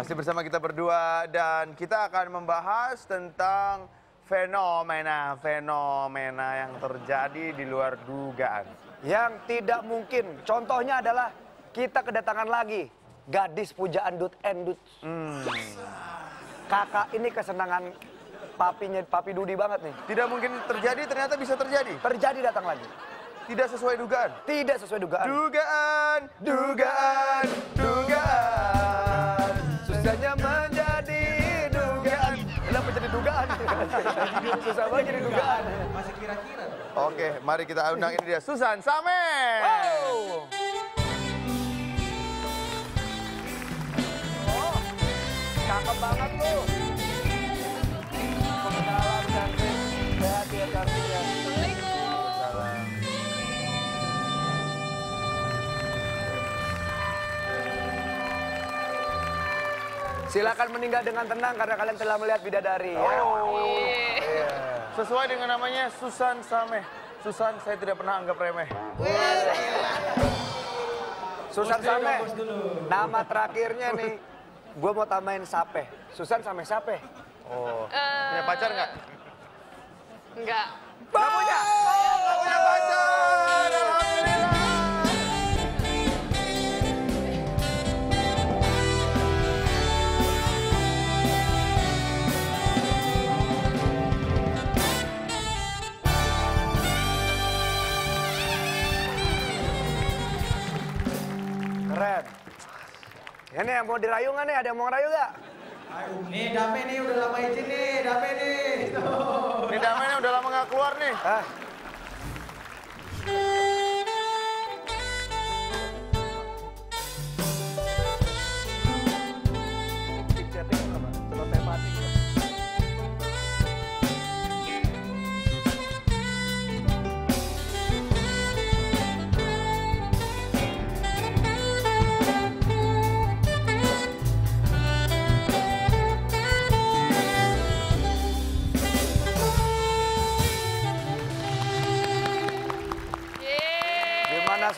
Masih bersama kita berdua dan kita akan membahas tentang fenomena-fenomena yang terjadi di luar dugaan. Yang tidak mungkin. Contohnya adalah kita kedatangan lagi gadis pujaan Dut Endut. Hmm. Kakak ini kesenangan papinya papi Dudi banget nih. Tidak mungkin terjadi, ternyata bisa terjadi. Terjadi datang lagi. Tidak sesuai dugaan. Tidak sesuai dugaan. Dugaan, dugaan, dugaan. Dugaan? Susah banget jadi dugaan. Oke, mari kita undang ini dia Susan Samen. Wow. Oh, cakep banget lu. Silakan meninggal dengan tenang karena kalian telah melihat bidadari. ya. Sesuai dengan namanya Susan Sameh. Susan saya tidak pernah anggap remeh. Susan Sameh. Nama terakhirnya nih, gue mau tambahin Sape. Susan Sameh Sape. Oh, Eh. punya pacar nggak? Enggak. Nggak punya. Nggak punya pacar. Ini yang mau dirayu nggak nih? Ada yang mau ngerayu nggak? Nih Dame nih udah lama izin nih, Dame nih. Ini damainya udah lama nggak keluar nih. Hah?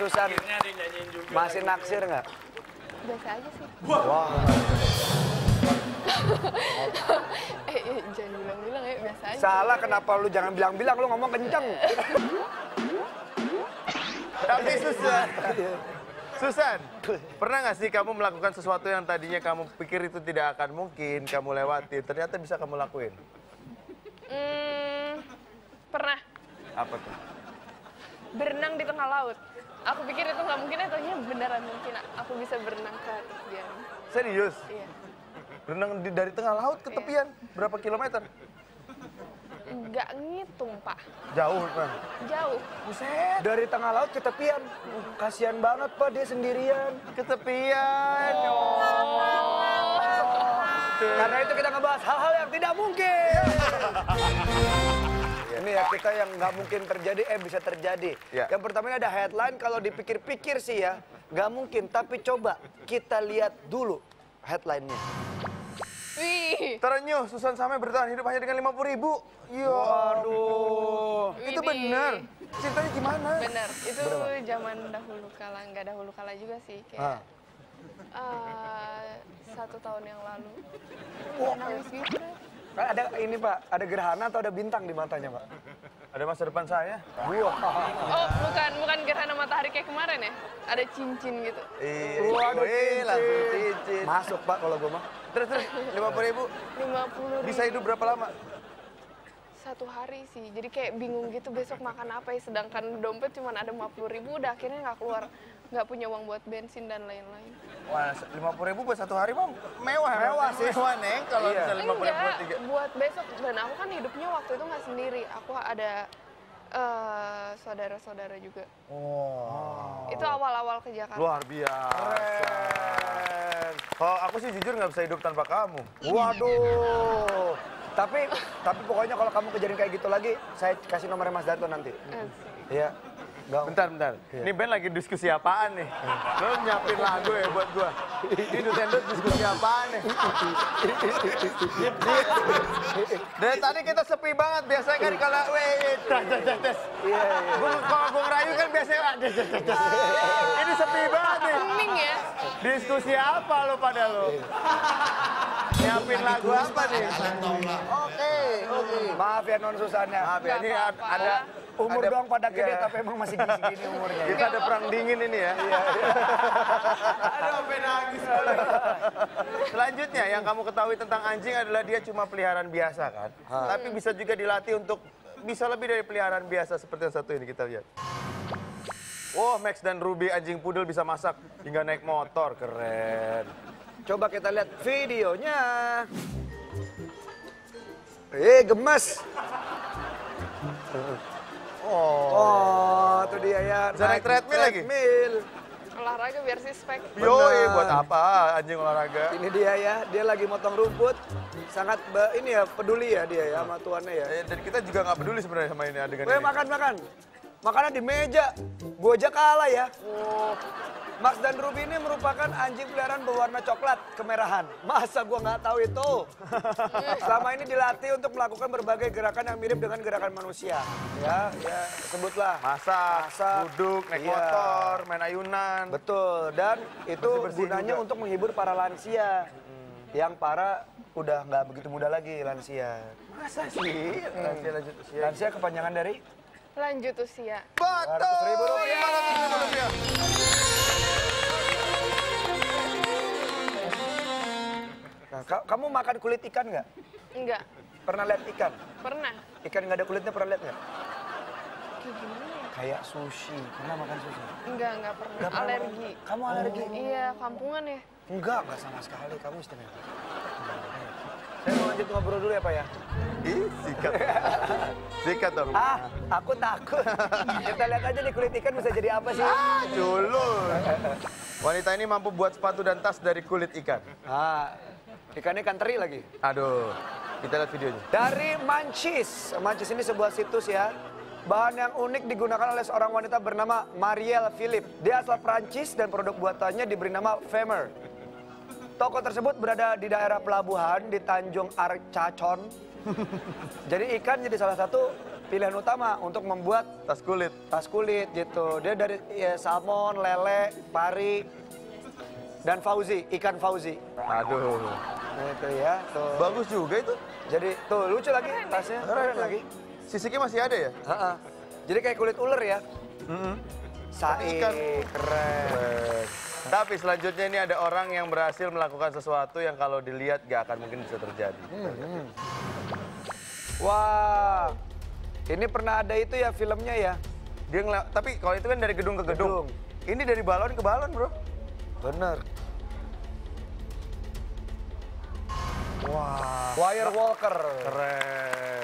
Susan? Masih naksir nggak? Biasa aja sih. Wah. eh, eh, jangan bilang-bilang ya, biasa aja. Salah kenapa lu jangan bilang-bilang lu ngomong kenceng. Tapi Susan, Susan, pernah nggak sih kamu melakukan sesuatu yang tadinya kamu pikir itu tidak akan mungkin kamu lewati, ternyata bisa kamu lakuin? Hmm, pernah Apa tuh? berenang di tengah laut. Aku pikir itu nggak mungkin, ternyata beneran mungkin. Aku bisa berenang ke tepian. Serius? Iya. Renang di, dari tengah laut ke tepian, berapa kilometer? Nggak ngitung, Pak. Jauh, kan? Jauh. Buset, Dari tengah laut ke tepian. Kasihan banget Pak dia sendirian. ke tepian. Oh. Karena itu kita ngebahas hal-hal yang tidak mungkin. Ini ya kita yang nggak mungkin terjadi, eh bisa terjadi. Ya. Yang pertama ini ada headline, kalau dipikir-pikir sih ya, nggak mungkin. Tapi coba kita lihat dulu headline-nya. Wih. Terenyuh, Susan Sameh bertahan hidup hanya dengan 50 ribu. Ya, Waduh. itu benar. Ceritanya gimana? Bener, itu zaman dahulu kala, nggak dahulu kala juga sih. Ah. Kayak eh, satu tahun yang lalu. Wah, nangis gitu. Kan ada ini Pak, ada gerhana atau ada bintang di matanya Pak? Ada masa depan saya. Wah. Oh, bukan bukan gerhana matahari kayak kemarin ya? Ada cincin gitu. Iya, Waduh, langsung cincin. Masuk Pak kalau gue mah. Terus, terus, 50 ribu. 50 Bisa hidup berapa lama? satu hari sih. Jadi kayak bingung gitu besok makan apa ya. Sedangkan dompet cuma ada 50 ribu, udah akhirnya nggak keluar. Nggak punya uang buat bensin dan lain-lain. Wah, 50 ribu buat satu hari mah mewah. Mewah sih. Mewah, Neng. Kalau Iya. bisa 50 ribu buat tiga. buat besok. Dan aku kan hidupnya waktu itu nggak sendiri. Aku ada eh, saudara-saudara juga. Wow. Itu awal-awal ke Jakarta. Luar biasa. Kalau aku sih jujur nggak bisa hidup tanpa kamu. Waduh. Tapi tapi pokoknya kalau kamu kejadian kayak gitu lagi, saya kasih nomornya Mas Darto nanti. Asik. Iya. Nggak. Bentar, bentar. Ini band lagi diskusi apaan nih? Lo nyiapin lagu ya buat gua. Ini Nintendo diskusi apaan nih? Dari tadi kita sepi banget. Biasanya kan kalau weh, tes, tes, tes, tes. Iya, iya. Gua kalau gua ngerayu kan biasanya tes, tes, tes, tes. Ini sepi banget nih. Hening ya. Diskusi apa lo pada lo? Nyiapin lagu apa nih? Oke, oke. Maaf ya non Susannya. Maaf ya, ini ada Umur ada- doang pada gede Iya. tapi emang masih gini-gini umurnya. Kita ada perang dingin ini ya. Aduh, sampai nangis. Selanjutnya yang kamu ketahui tentang anjing adalah dia cuma peliharaan biasa kan. Tapi bisa juga dilatih untuk bisa lebih dari peliharaan biasa seperti yang satu ini kita lihat. Wow, Max dan Ruby anjing pudel bisa masak hingga naik motor, keren. Coba kita lihat videonya. Eh, gemes. Oh. Oh, itu dia ya. Bisa naik treadmill lagi? treadmill. Olahraga biar sispek. Yo, Bener. buat apa anjing olahraga? Ini dia ya, dia lagi motong rumput. Sangat ini ya peduli ya dia ya sama tuannya ya. Eh, Dan kita juga nggak peduli sebenarnya sama ini adegan Weh ini. makan makan. Makannya di meja. Gua aja kalah ya. Max dan Ruby ini merupakan anjing peliharaan berwarna coklat kemerahan. Masa gua nggak tahu itu? Selama ini dilatih untuk melakukan berbagai gerakan yang mirip dengan gerakan manusia. Ya, ya sebutlah. Masak, Masak. duduk, naik Iya. motor, main ayunan. Betul. Dan itu Bersih-bersih gunanya juga. untuk menghibur para lansia. Yang para udah nggak begitu muda lagi lansia. Masa sih? Lansia lanjut usia. Lansia kepanjangan dari Lanjut usia. Betul. 200.000 rupiah. 500.000 rupiah. Nah, ka- kamu makan kulit ikan nggak? Enggak. Pernah lihat ikan? Pernah. Ikan nggak ada kulitnya pernah lihat nggak? Kayak gimana ya? Kayak sushi. Pernah makan sushi? Enggak, enggak pernah. Nggak pernah Alergi. makan? Kamu alergi? Iya, kampungan ya. Enggak, enggak sama sekali. Kamu istimewa. Saya mau lanjut ngobrol dulu ya Pak ya? Ih, sikat. sikat dong. Ah, aku takut. Kita lihat aja nih kulit ikan bisa jadi apa sih? Culun. Wanita ini mampu buat sepatu dan tas dari kulit ikan. Ah, ikannya ikan teri lagi. Aduh, kita lihat videonya. Dari Manchis. Manchis ini sebuah situs ya. Bahan yang unik digunakan oleh seorang wanita bernama Marielle Philippe. Dia asal Prancis dan produk buatannya diberi nama Femer. Toko tersebut berada di daerah pelabuhan di Tanjung Arcachon. jadi ikan jadi salah satu pilihan utama untuk membuat Tas kulit. tas kulit gitu. Dia dari ya, salmon, lele, pari, dan fauzi, ikan fauzi. Aduh. Nah, itu ya, tuh. Bagus juga itu. Jadi tuh lucu lagi tasnya, keren lagi. Sisiknya masih ada ya? Ha-ha. Jadi kayak kulit ular ya. Saik, Ikan. keren. Keren. Tapi selanjutnya ini ada orang yang berhasil melakukan sesuatu yang kalau dilihat gak akan mungkin bisa terjadi. Wah, ini pernah ada itu ya filmnya ya. Dia tapi kalau itu kan dari gedung ke gedung. Gedung. Ini dari balon ke balon, Bro. Bener. Wah, wire walker. Keren.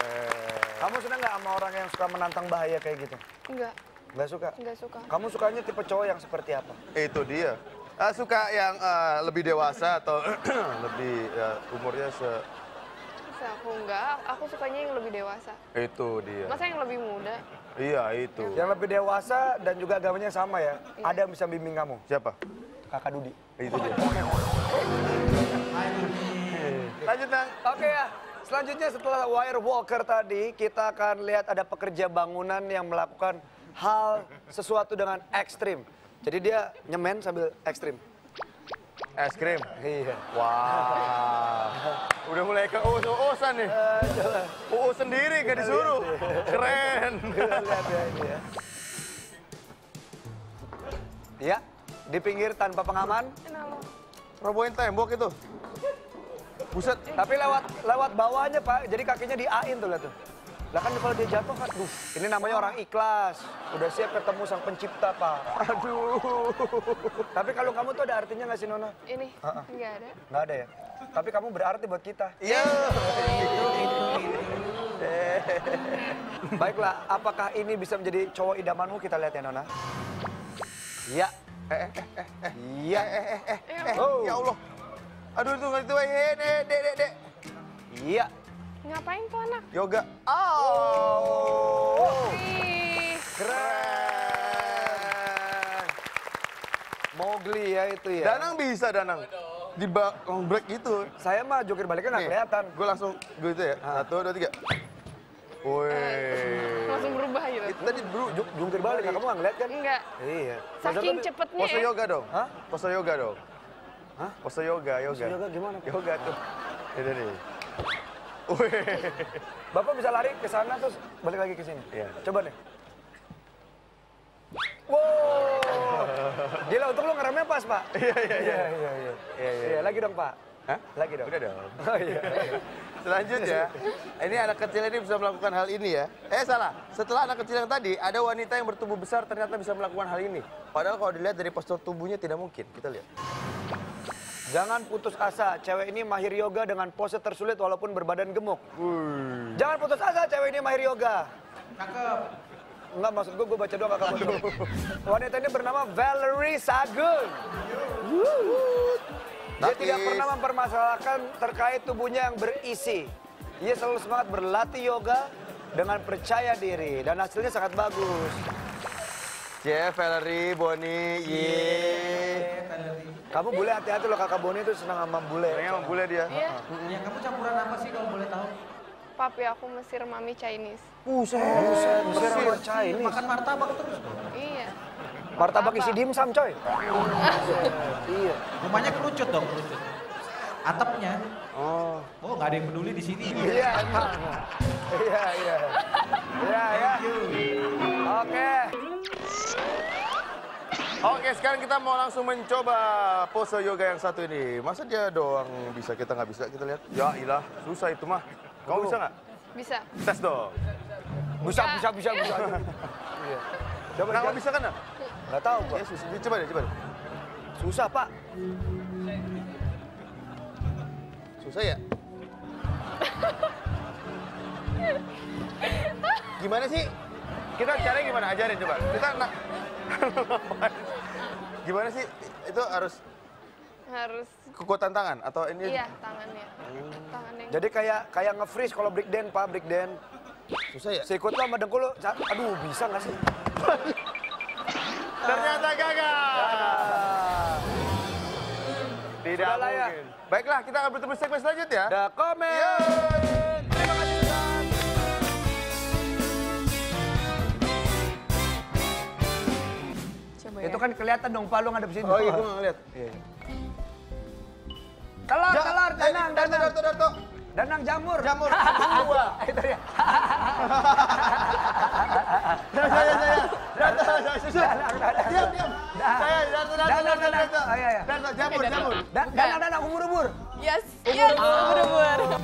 Kamu senang nggak sama orang yang suka menantang bahaya kayak gitu? Enggak, Nggak suka? enggak suka. Kamu sukanya tipe cowok yang seperti apa? Itu dia. Ah, suka yang ah, lebih dewasa atau lebih ya, umurnya se aku enggak, aku sukanya yang lebih dewasa. itu dia. Masa yang lebih muda? Iya, itu. Yang lebih dewasa dan juga agamanya sama ya. Ada yang bisa bimbing kamu. Siapa? Kakak Dudi. Itu dia. Lanjut, Nang. Oke ya. Selanjutnya setelah wire walker tadi, kita akan lihat ada pekerja bangunan yang melakukan hal sesuatu dengan ekstrim. Jadi dia nyemen sambil ekstrim. Es krim. Iya. Wah. Udah mulai ke us-usan nih. Uus sendiri gak disuruh. Keren. Lihat ya ini ya. Ya, di pinggir tanpa pengaman, Kenapa? Robohin tembok itu. Buset. tapi lewat lewat bawahnya Pak. Jadi kakinya diain tuh lihat tuh. Lah kan kalau dia jatuh kan, duh, ini namanya orang ikhlas. Udah siap ketemu sang pencipta Pak. Aduh. Tapi kalau kamu tuh ada artinya nggak sih Nona? Ini? Enggak ada. Nggak ada ya. Tapi kamu berarti buat kita. Iya. Baiklah, apakah ini bisa menjadi cowok idamanmu? Kita lihat ya Nona. Iya. Eh, eh, eh, eh. Iya. Eh, eh, eh, eh. Oh. Ya Allah. Aduh, itu itu eh, dek, dek, dek, dek. Iya. Ngapain tuh anak? Yoga. Oh. Ih, Keren. Mowgli ya itu ya. Danang bisa Danang. Di bak break gitu. Saya mah joget baliknya nggak kelihatan. Gue langsung gue itu ya. Satu, dua, tiga. Woi. Langsung berubah gitu. Itu tadi bro, Ju- Jungkir balik, kamu nggak ngeliat kan? Enggak. Iya. Saking cepetnya pose ya. yoga dong. Hah? Pose yoga dong. Hah? Pose yoga, yoga. Pose yoga gimana, Pak? Yoga tuh. Ini nih. Bapak bisa lari ke sana terus balik lagi ke sini. Iya. Coba deh. Wow. Gila, untuk lu ngeremnya pas, Pak. Iya, iya, iya. Iya, iya, iya. Iya, iya. Iya, lagi dong, Pak. Hah? Lagi dong. Udah dong. Oh iya. Selanjutnya, ini anak kecil ini bisa melakukan hal ini ya. Eh salah, setelah anak kecil yang tadi, ada wanita yang bertubuh besar ternyata bisa melakukan hal ini. Padahal kalau dilihat dari postur tubuhnya tidak mungkin. Kita lihat. Jangan putus asa, cewek ini mahir yoga dengan pose tersulit walaupun berbadan gemuk. Jangan putus asa, cewek ini mahir yoga. Cakep. Enggak, maksud gue, gue baca doang kakak baca. Wanita ini bernama Valerie Sagun. Dia tidak pernah mempermasalahkan terkait tubuhnya yang berisi. Ia selalu semangat berlatih yoga dengan percaya diri dan hasilnya sangat bagus. Cie, Valerie, Boni, ye. Kamu boleh hati-hati loh kakak Boni itu senang sama bule. Kayaknya mau bule dia. Iya. Ya kamu campuran apa sih kalau boleh tahu? Papi aku Mesir, mami Chinese. Buset, buset, buset sama Chinese. Makan martabak terus. Iya. Martabak isi dimsum coy. iya. Rumahnya kerucut dong, kerucut. Atapnya. Oh. Oh, nggak ada yang peduli di sini. Iya, emang. Iya, iya. Iya, ya. Oke. Oke, sekarang kita mau langsung mencoba pose yoga yang satu ini. Masa dia doang bisa, kita nggak bisa? Kita lihat. Ya ilah, susah itu mah. Kamu bisa nggak? Bisa. Tes dong. Bisa, bisa, bisa, bisa. Iya. Coba Nah, jangan- bisa kan? Nggak tahu, Pak. Ya, susah. Coba deh, coba deh. Susah, Pak. Susah ya? Gimana sih? Kita caranya gimana? Ajarin coba. Kita nak... gimana sih? Itu harus Harus kekuatan tangan atau ini? iya tangannya. Tangannya. Jadi kayak kayak nge-freeze kalau break dance, Pak, break dance. Susah ya? Sikut lo sama dengkul lo, aduh bisa nggak sih? Ternyata gagal. Tidak Sudah lah ya. mungkin. Baiklah, kita akan bertemu segmen selanjutnya. Ada komen. Yeay. Itu kan kelihatan dong Pak lu ngadep sini. Oh iya, gue ngeliat. Iya, iya. Telur, telur, eh, danang, danang. Darto, Danang jamur. Jamur, dua. Itu ya. Saya, saya, saya. Darto, susu. Diam, diam. Saya, Darto, Darto, Darto, Darto. Oh, iya, jamur, jamur. Danang, danang, ubur-ubur. Yes, yes, ubur-ubur.